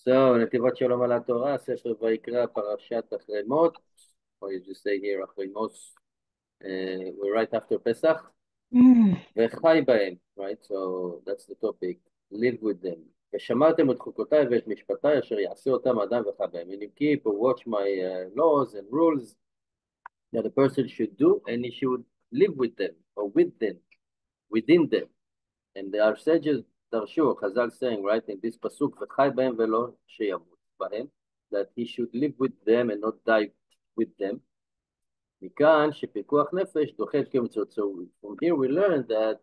So, נתיבות שלום על התורה, ספר ויקרא, פרשת אחרי מות, or you just say here אחרי מות, uh, we're right after פסח, וחי בהם, right? So that's the topic, live with them. ושמרתם את חוקותיי ואת משפטיי אשר יעשה אותם אדם וחי בהם. And you keep or watch my uh, laws and rules that a person should do, and he should live with them, or with them, within them. And our sages דרשו, חז"ל saying, right, in this פסוק, וחי בהם ולא שימות בהם, that he should live with them and not die with them. מכאן שפיקוח נפש דוחה את כמצוות. So from here we learn that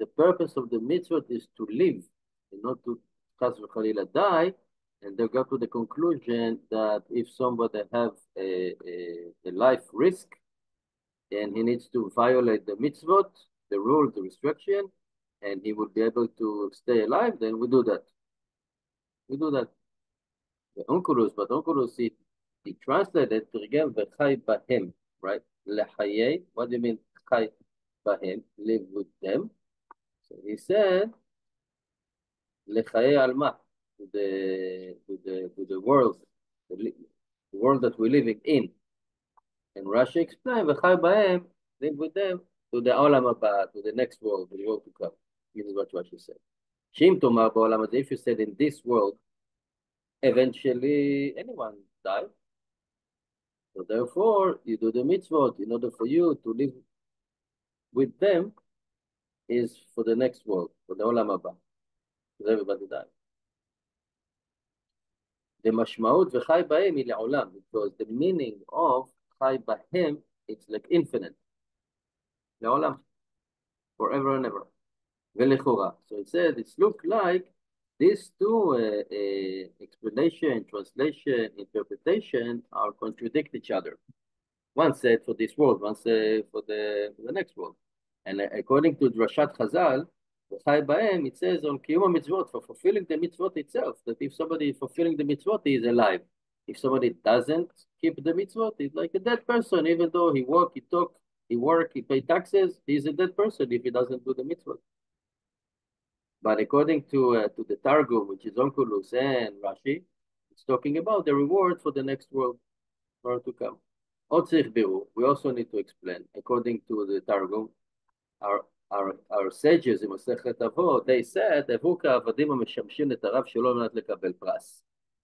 the purpose of the mitzvot is to live and not to חס וחלילה die, and they got to the conclusion that if somebody have a, a, a life risk and he needs to violate the mitzvot, the rule, the restriction, and he will be able to stay alive, then we do that. We do that. The onkelos, but onkelos, he, he translated to again bahem, right? Lechaye, what do you mean chai bahem? Live with them. So he said, lechaye alma, to the, to the, to the world, the, the world that we're living in. And Rashi explained, live with them, to the olam to the next world, the world to come. This is what Rashi said. Shim tomar ba'olam If you said in this world, eventually anyone dies. So therefore, you do the mitzvot in order for you to live with them is for the next world, for the olam haba, because everybody died. The mashmaut v'chai ba'em le'olam, because the meaning of chai ba'em, it's like infinite. Le'olam, forever and ever. So it says it looked like these two uh, uh, explanation, translation, interpretation are contradict each other. One said for this world, one said for the, for the next world. And uh, according to Drashat Chazal, it says on Kiyum mitzvot for fulfilling the mitzvot itself, that if somebody is fulfilling the mitzvot, he is alive. If somebody doesn't keep the mitzvot, he's like a dead person, even though he walk, he talk, he work, he pay taxes, he's a dead person if he doesn't do the mitzvot. But according to uh, to the Targum, which is Onkelos and Rashi, it's talking about the reward for the next world, world to come. We also need to explain, according to the Targum, our our, our sages in Masechet Avot, they said,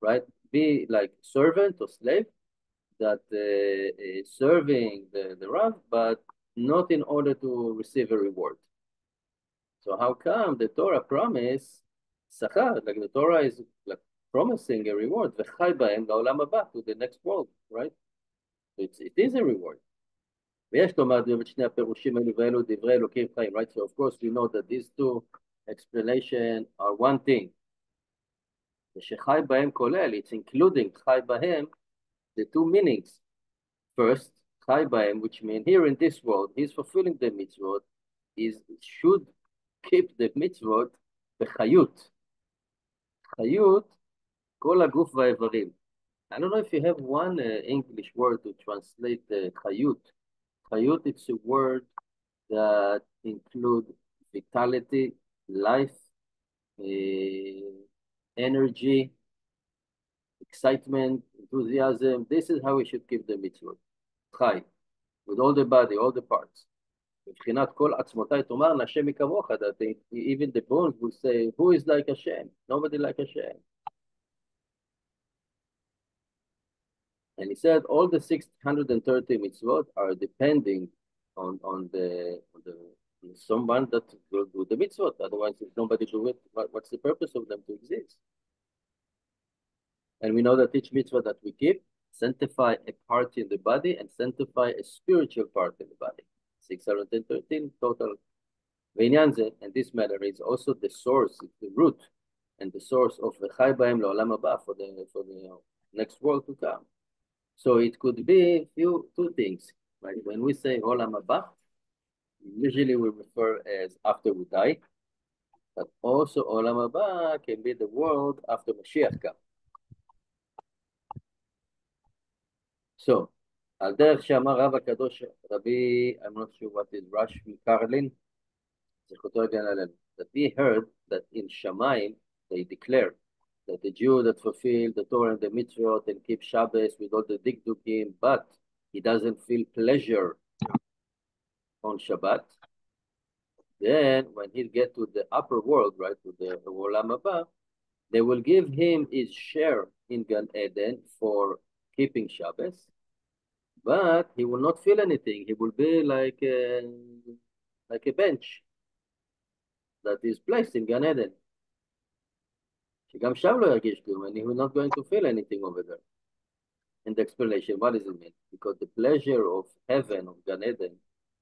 right? Be like servant or slave that uh, is serving the, the Rav, but not in order to receive a reward. So how come the Torah promise sachar, like the Torah is like promising a reward, v'chai ba'em la'olam haba, to the next world, right? It's, it is a reward. ויש לומר את שני הפירושים האלו ואלו דברי אלוקים חיים, right? So of course we know that these two explanation are one thing. ושחי בהם כולל, it's including חי בהם, the two meanings. First, חי בהם, which mean here in this world, he's fulfilling the mitzvot, is should keep the mitzvot בחיות. חיות, כל הגוף והאיברים. I don't know if you have one uh, English word to translate uh, chayut. Chayut, it's a word that include vitality, life, uh, energy, excitement, enthusiasm. This is how we should keep the mitzvot. Chai, with all the body, all the parts. מבחינת כל עצמותיי תאמר להשם מכמוך, that even the bones will say, who is like Hashem? Nobody like Hashem. And he said all the 630 mitzvot are depending on, on the, on the on someone that will do the mitzvot. Otherwise, if nobody do it, what, what's the purpose of them to exist? And we know that each mitzvah that we keep sanctify a part in the body and sanctify a spiritual part in the body. 613 total. Vinyanze, and this matter is also the source, the root, and the source of V'chai Baim Lo'olam Haba for the, for the uh, next world to come. So it could be few two things. Right? When we say Olam Haba, usually we refer as after we die, but also Olam Haba can be the world after Mashiach comes. So על דרך שאמר רב הקדוש רבי, I'm not sure what is Rush מקרלין, זכותו הגן עלינו, that he heard that in Shamayim they declare that the Jew that fulfill the Torah and the mitzvot and keep Shabbos with all the dikdukim, but he doesn't feel pleasure on Shabbat, then when he get to the upper world, right, to the Olam Haba, they will give him his share in Gan Eden for keeping Shabbos, but he will not feel anything. He will be like a, like a bench that is placed in Gan Eden. שגם שם לא ירגיש כלום, and he will not going to feel anything over there. And the explanation, what does it mean? Because the pleasure of heaven, of Gan Eden,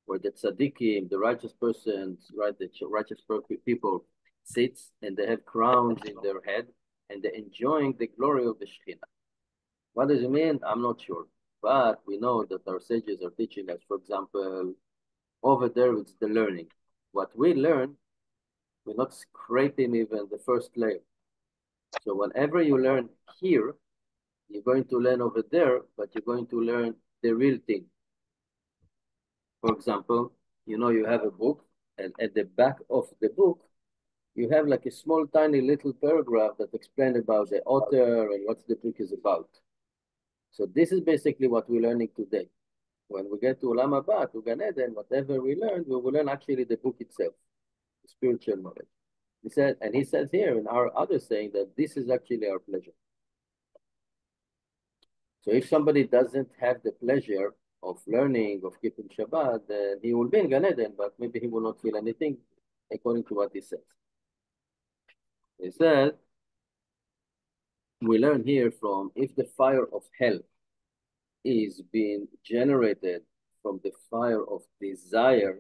where the tzaddikim, the righteous persons, right, the righteous people sits and they have crowns in their head and they're enjoying the glory of the Shekhinah. What does it mean? I'm not sure. But we know that our sages are teaching us, for example, over there it's the learning. What we learn, we're not scraping even the first layer. So whenever you learn here, you're going to learn over there, but you're going to learn the real thing. For example, you know, you have a book, and at the back of the book, you have like a small, tiny little paragraph that explains about the author and what the book is about. So this is basically what we're learning today. When we get to Olam Haba, to Gan Eden, whatever we learn, we will learn actually the book itself, the spiritual knowledge. He said, and he says here in our other saying that this is actually our pleasure. So if somebody doesn't have the pleasure of learning, of keeping Shabbat, then he will be in Gan Eden, but maybe he will not feel anything according to what he says. He said, we learn here from if the fire of hell is being generated from the fire of desire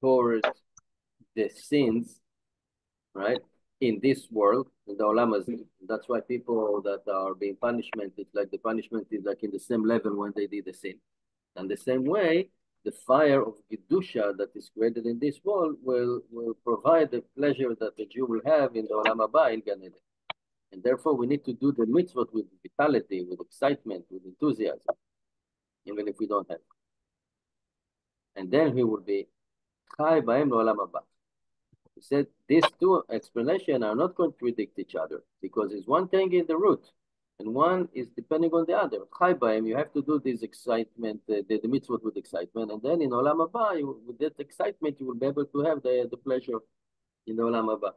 towards the sins, right? In this world, in the olamas, that's why people that are being punishment, it's like the punishment is like in the same level when they did the sin. And the same way, the fire of Kedusha that is created in this world will, will provide the pleasure that the Jew will have in the Olam Haba in Gan Eden. And therefore, we need to do the mitzvot with vitality, with excitement, with enthusiasm, even if we don't have. it. And then he will be Chai Ba'em Olam Haba. He said these two explanations are not contradict each other because it's one thing in the root and one is depending on the other. Chai Ba'em, you have to do this excitement, uh, the, the mitzvot with excitement, and then in Olam Haba, you, with that excitement, you will be able to have the, the pleasure in the Olam Haba.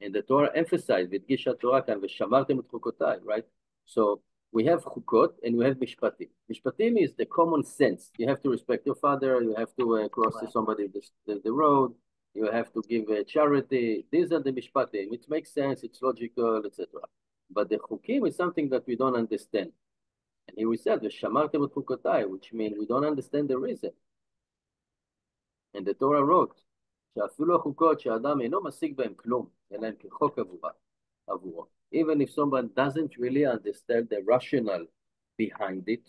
And the Torah emphasized with Gisha Torah and Veshamartem et Chukotai, right? So we have Chukot and we have Mishpatim. Mishpatim is the common sense. You have to respect your father, you have to uh, cross right. somebody the, the, the, road, you have to give a charity. These are the Mishpatim. It makes sense, it's logical, etc. But the Chukim is something that we don't understand. And here we said, Veshamartem et Chukotai, which means we don't understand the reason. And the Torah wrote, שאפילו החוקות שאדם אינו משיג בהם כלום, אלא הם כחוק עבורה, עבורו. Even if someone doesn't really understand the rationale behind it,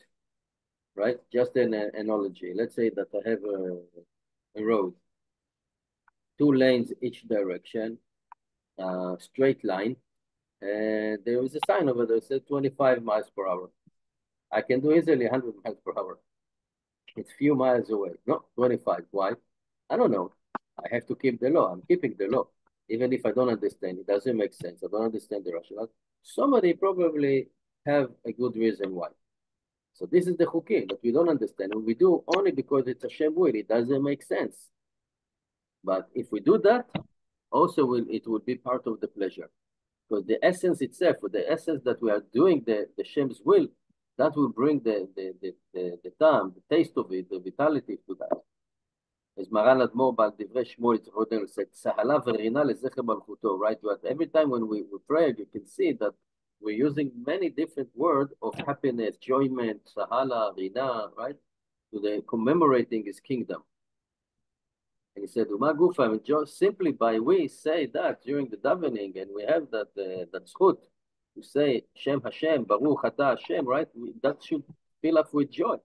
right? Just an analogy. Let's say that I have a, a road, two lanes each direction, uh, straight line, and there is a sign over there that says 25 miles per hour. I can do easily 100 miles per hour. It's few miles away. No, 25. Why? I don't know. I have to keep the law. I'm keeping the law. Even if I don't understand, it doesn't make sense. I don't understand the rationale. Somebody probably have a good reason why. So this is the chukim that we don't understand. And we do only because it's Hashem will. It doesn't make sense. But if we do that, also will it will be part of the pleasure. Because the essence itself, or the essence that we are doing the, the Shem's will, that will bring the the the the, the time, the taste of it, the vitality to that as Maran Admor Bal Divrei Shmuel Tzichodel said, Sahala Verina Lezecher Malchuto, right? Every time when we, we pray, you can see that we're using many different words of happiness, enjoyment, Sahala, Rina, right? To the commemorating his kingdom. And he said, Uma Gufa, I mean, just simply by we say that during the davening, and we have that uh, that schut to say Shem Hashem, Baruch Ata Hashem, right? That should fill up with joy.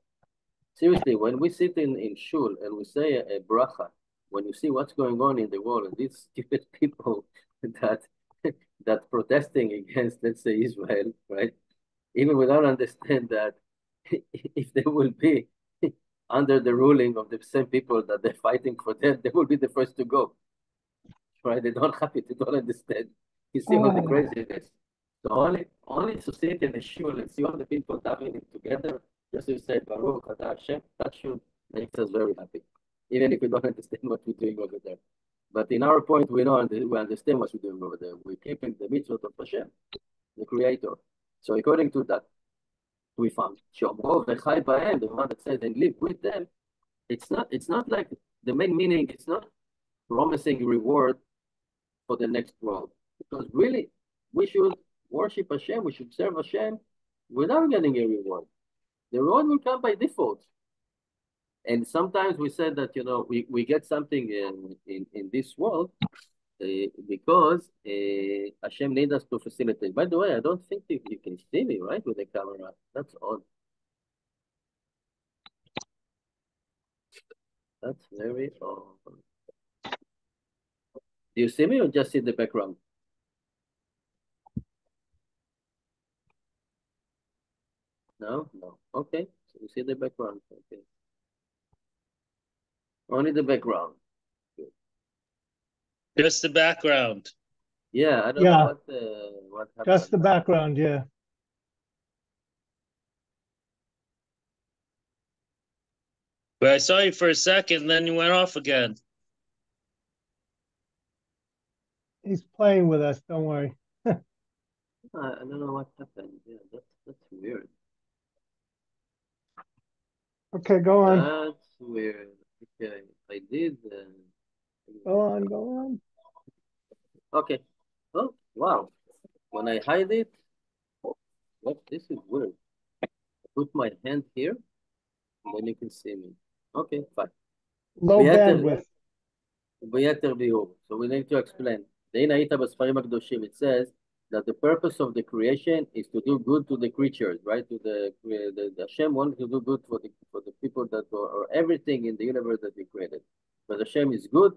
Seriously, when we sit in, in shul and we say a, a bracha, when you see what's going on in the world and these stupid people that that protesting against, let's say, Israel, right? Even we don't understand that if they will be under the ruling of the same people that they're fighting for them, they will be the first to go. Right? They don't have it, they don't understand. You see all the craziness. So only only to sit in a shul and see all the people davening together, just to say Baruch Hashem, that should make us very happy, even if we don't understand what we're doing over there. But in our point, we know we understand what we're doing over there. We're keeping the mitzvot of Hashem, the Creator. So according to that, we found Shomrov v'chai ba'em, the one that said and live with them. It's not. It's not like the main meaning. It's not promising reward for the next world, because really we should worship Hashem. We should serve Hashem without getting a reward. The reward will come by default. And sometimes we said that, you know, we, we get something in, in, in this world uh, because uh, Hashem needs us to facilitate. By the way, I don't think you, you can see me, right, with the camera. That's odd. That's very odd. Do you see me or just see the background? No, no. Okay, so you see the background. Okay. Only the background. Good. Just the background. Yeah, I don't Yeah. know what uh, what happened. Just the background, yeah. But I saw you for a second, then you went off again. He's playing with us, don't worry. I, I don't know what happened. Yeah, that's that's weird. Okay, go on. That's weird. Okay, I did. Uh, Go on, go on. Okay. Oh, wow. When I hide it, what? This is weird. I put my hand here, and then you can see me. Okay, fine. Low ביתר- bandwidth. ביתר ביאור. So we need to explain. והנה היית בספרים הקדושים. It says that the purpose of the creation is to do good to the creatures, right? To the, the, the Hashem wanted to do good for the for the people that or, or everything in the universe that He created. But the Hashem is good,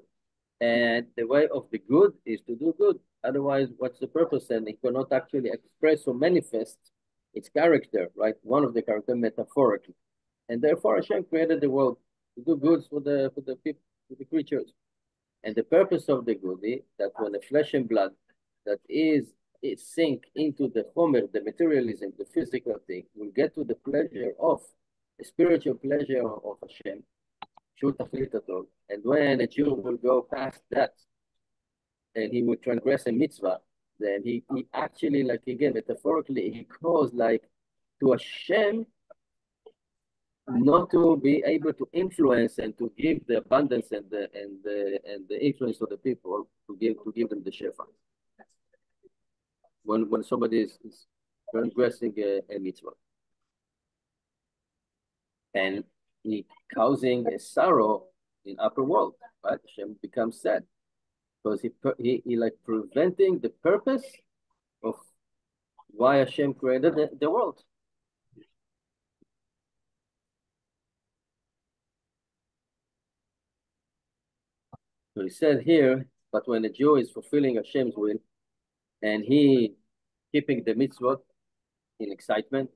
and the way of the good is to do good. Otherwise, what's the purpose? And it cannot actually express or manifest its character, right? One of the character metaphorically, and therefore Hashem created the world to do good for the for the people, for the creatures. And the purpose of the good is that when the flesh and blood that is it sink into the Homer, the materialism, the physical thing, will get to the pleasure of the spiritual pleasure of Hashem, and when a Jew will go past that, and he will transgress a mitzvah, then he, he actually, like again, metaphorically, he caused like to Hashem not to be able to influence and to give the abundance and the and the and the influence of the people to give to give them the shefa. When when somebody is, is transgressing a, a mitzvah. And he causing a sorrow in upper world, right? Hashem becomes sad. Because he, he he like preventing the purpose of why Hashem created the, the world. So he said here, but when a Jew is fulfilling Hashem's will and he keeping the mitzvot in excitement,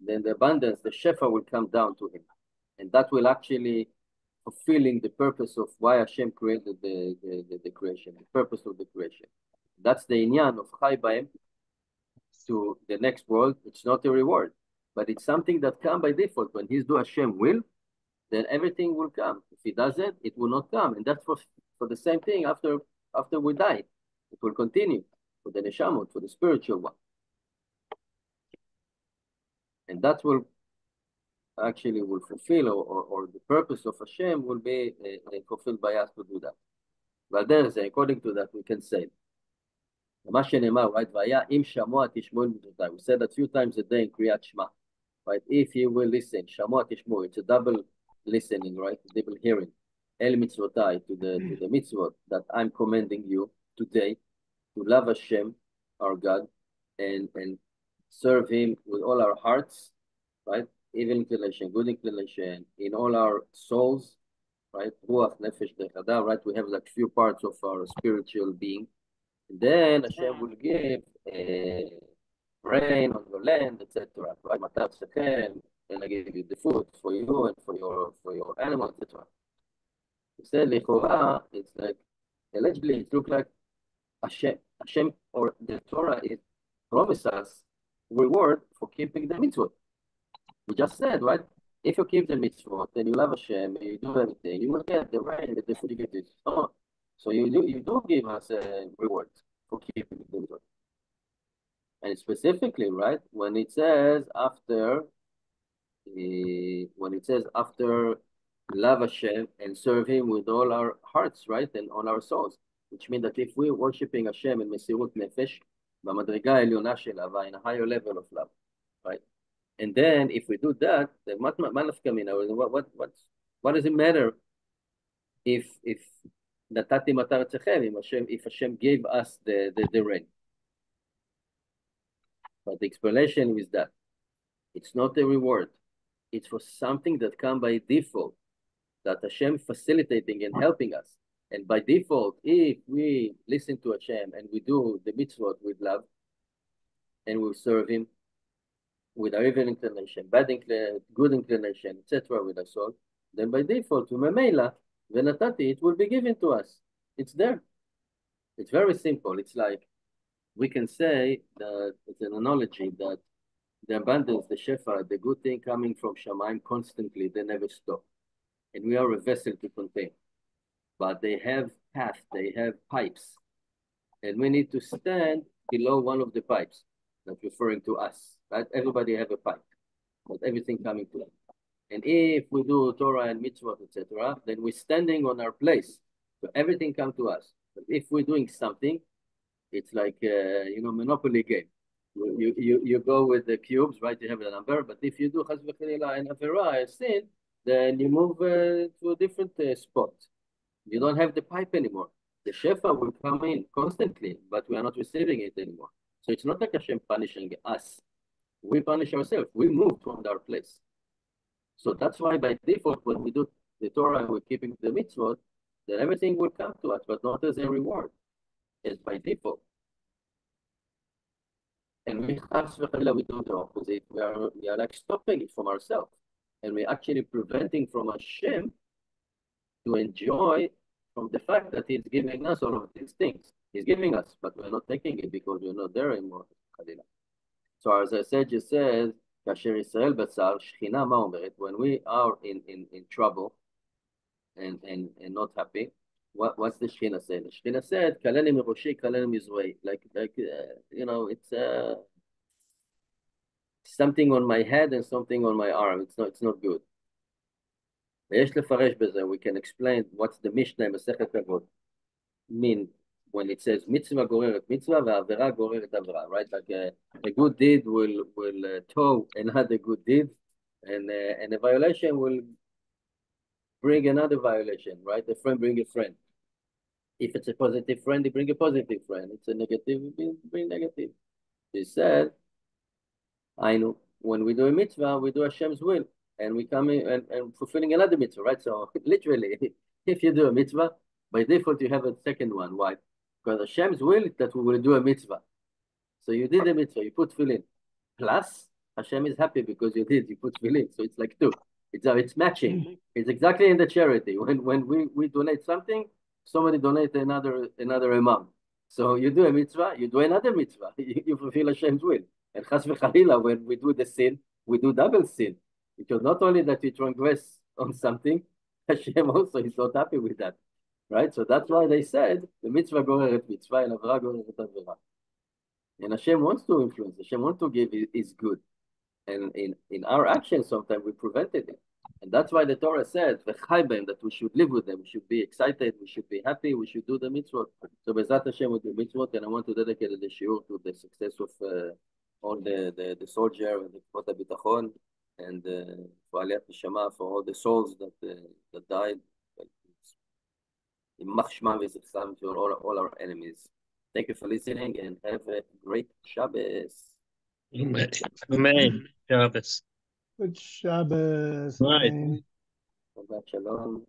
then the abundance, the shefa will come down to him. And that will actually fulfilling the purpose of why Hashem created the, the, the, the creation, the purpose of the creation. That's the inyan of Chai Baim to the next world. It's not a reward, but it's something that come by default. When he's do Hashem will, then everything will come. If he doesn't, it will not come. And that's for, for the same thing after after we die. It will continue for the neshamot, for the spiritual one. And that will actually will fulfill or, or, or the purpose of Hashem will be uh, uh, fulfilled by us to do that. But there is, according to that, we can say, מה שנאמר, right? והיה אם שמוע תשמעו אל מצוותיי. We said that few times a day in קריאת שמע. Right? If you will listen, שמוע תשמעו, it's a double listening, right? Double hearing. אל מצוותיי, to the, to the mitzvot that I'm commanding you today, to love Hashem, our God, and, and serve Him with all our hearts, right? Evil inclination, good inclination, in all our souls, right? Ruach, nefesh, right? We have like few parts of our spiritual being. And then Hashem will give uh, rain on your land, etc. Right? Matat sechem, and I give you the food for you and for your for your animals, etc. He said, it's like allegedly it looks like Hashem, Hashem or the Torah is promises us reward for keeping the mitzvot. We just said, right? If you keep the mitzvot, then you love Hashem, you do everything, you will get the rain, the difficulties. So, so you do you do give us a reward for keeping the mitzvot. And specifically, right, when it says after, uh, when it says after love Hashem and serve Him with all our hearts, right, and all our souls, which means that if we're worshiping Hashem in Mesirut Nefesh, במדרגה העליונה של אהבה, in a higher level of love, right? And then if we do that, then what, מה נפקא מינה? What, what, what, what does it matter if, if נתתי מטר אצלכם, if Hashem, if Hashem gave us the, the, the rain? But the explanation is that it's not a reward. It's for something that come by default, that Hashem facilitating and helping us. And by default, if we listen to Hashem and we do the mitzvot with love, and we serve Him with our evil inclination, bad inclination, good inclination, etc., with our soul, then by default, to Memela, Venatati, it will be given to us. It's there. It's very simple. It's like we can say that it's an analogy that the abundance, the shefa, the good thing coming from Shemaim constantly, they never stop. And we are a vessel to contain but they have path, they have pipes. And we need to stand below one of the pipes. That's referring to us, right? Everybody have a pipe, but everything coming to us. And if we do Torah and mitzvot, etc., then we're standing on our place. So everything come to us. But if we're doing something, it's like, uh, you know, monopoly game. You, you, you go with the cubes, right? You have a number. But if you do chas and avera, sin, then you move uh, to a different uh, spot. You don't have the pipe anymore. The Shefa will come in constantly, but we are not receiving it anymore. So it's not like Hashem punishing us. We punish ourselves. We move from our place. So that's why by default, when we do the Torah and we're keeping the mitzvot, then everything will come to us, but not as a reward. It's by default. And we we do the opposite. We are we are like stopping it from ourselves. And we're actually preventing from Hashem to enjoy from the fact that he's giving us all of these things. He's giving us, but we're not taking it because we're not there anymore. So as I said, just says, כאשר ישראל בצר, שכינה מה אומרת? When we are in, in, in trouble and, and, and not happy, what, what's the Shekhinah say? The Shekhinah said, kaleni miroshi, kaleni mizrei. Like, like uh, you know, it's uh, something on my head and something on my arm. It's not, it's not good. ויש לפרש בזה, we can explain what's the Mishnah מסכת כבוד. mean when it says מצווה גוררת מצווה ועבירה גוררת עבירה, right? Like a, a good deed will, will uh, tow another good deed and, uh, and a violation will bring another violation, right? A friend bring a friend. If it's a positive friend, they bring a positive friend. It's a negative, bring negative. He said, I know when we do a mitzvah, we do Hashem's will and we come in and, and fulfilling another mitzvah, right? So literally, if you do a mitzvah, by default you have a second one. Why? Because Hashem's will that we will do a mitzvah. So you did a mitzvah, you put tefillin. Plus, Hashem is happy because you did, you put tefillin. So it's like two. It's uh, it's matching. Mm -hmm. It's exactly in the charity. When when we, we donate something, somebody donate another another amount. So you do a mitzvah, you do another mitzvah. you, you fulfill Hashem's will. And chas v'chalila, when we do the sin, we do double sin. Because not only that we transgress on something, Hashem also is not happy with that. Right? So that's why they said the mitzvah goreret mitzvah and avra goreret avra. And Hashem wants to influence. Hashem wants to give is good. And in, in our actions, sometimes we prevented it. And that's why the Torah the chayim that we should live with them, we should be excited, we should be happy, we should do the mitzvot. So Bezat Hashem with the mitzvot, and I want to dedicate the shiur to the success of uh, all the, the, the soldier and the Bitachon, and uh, for Aliyat Neshama, for all the souls that uh, that died. To all, all our enemies. Thank you for listening and have a great Shabbos. Amen. Amen. Shabbos. Good Shabbos. Right. Shabbat Shalom.